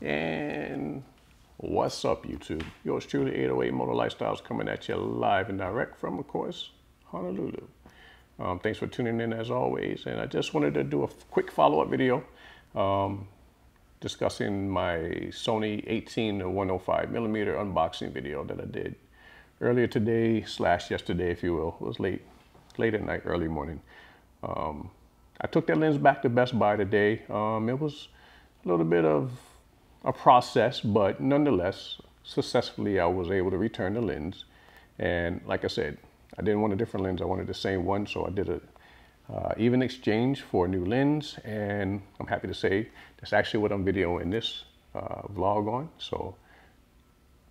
And what's up, YouTube? Yours truly, 808 Moto LifeStylez, coming at you live and direct from, of course, Honolulu. Um, thanks for tuning in as always. And I just wanted to do a quick follow-up video um, discussing my Sony 18 to 105 millimeter unboxing video that I did earlier today slash yesterday, if you will. It was late, late at night, early morning. Um, I took that lens back to Best Buy today. Um, it was a little bit of a process, but nonetheless, successfully I was able to return the lens. And like I said, I didn't want a different lens. I wanted the same one, so I did a uh, even exchange for a new lens. And I'm happy to say that's actually what I'm videoing this uh, vlog on. So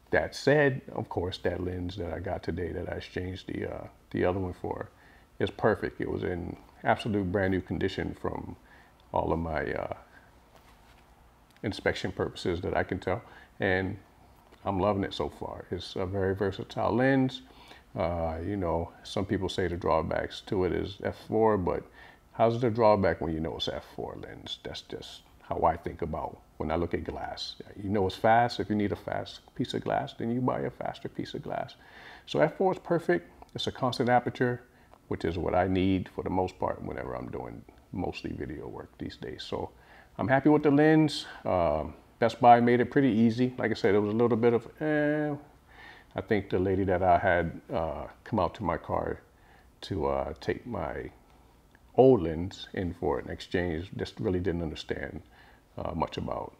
that said, of course, that lens that I got today that I exchanged the uh, the other one for is perfect. It was in absolute brand new condition from all of my uh, inspection purposes that I can tell. And I'm loving it so far. It's a very versatile lens. Uh, you know, some people say the drawbacks to it is f4, but how's the drawback when you know it's f4 lens? That's just how I think about when I look at glass. You know it's fast. If you need a fast piece of glass, then you buy a faster piece of glass. So f4 is perfect. It's a constant aperture, which is what I need for the most part whenever I'm doing mostly video work these days. So I'm happy with the lens. Um, Best Buy made it pretty easy. Like I said, it was a little bit of, eh. I think the lady that I had uh, come out to my car to uh, take my old lens in for an exchange just really didn't understand uh, much about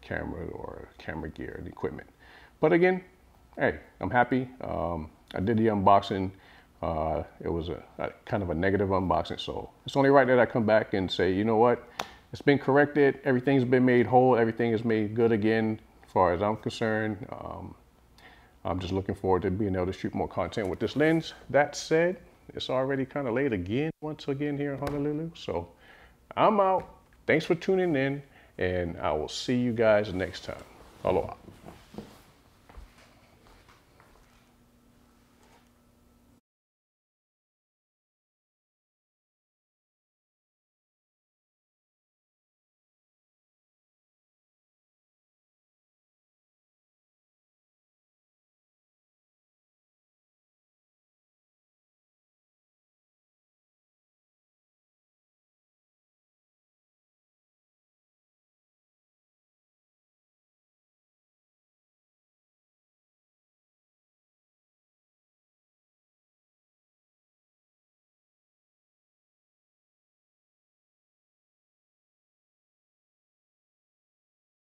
camera or camera gear and equipment. But again, hey, I'm happy. Um, I did the unboxing. Uh, it was a, a, kind of a negative unboxing, so it's only right that I come back and say, you know what, it's been corrected. Everything's been made whole. Everything is made good again, as far as I'm concerned. Um, I'm just looking forward to being able to shoot more content with this lens. That said, it's already kind of late again, once again here in Honolulu. So I'm out. Thanks for tuning in, and I will see you guys next time. Aloha.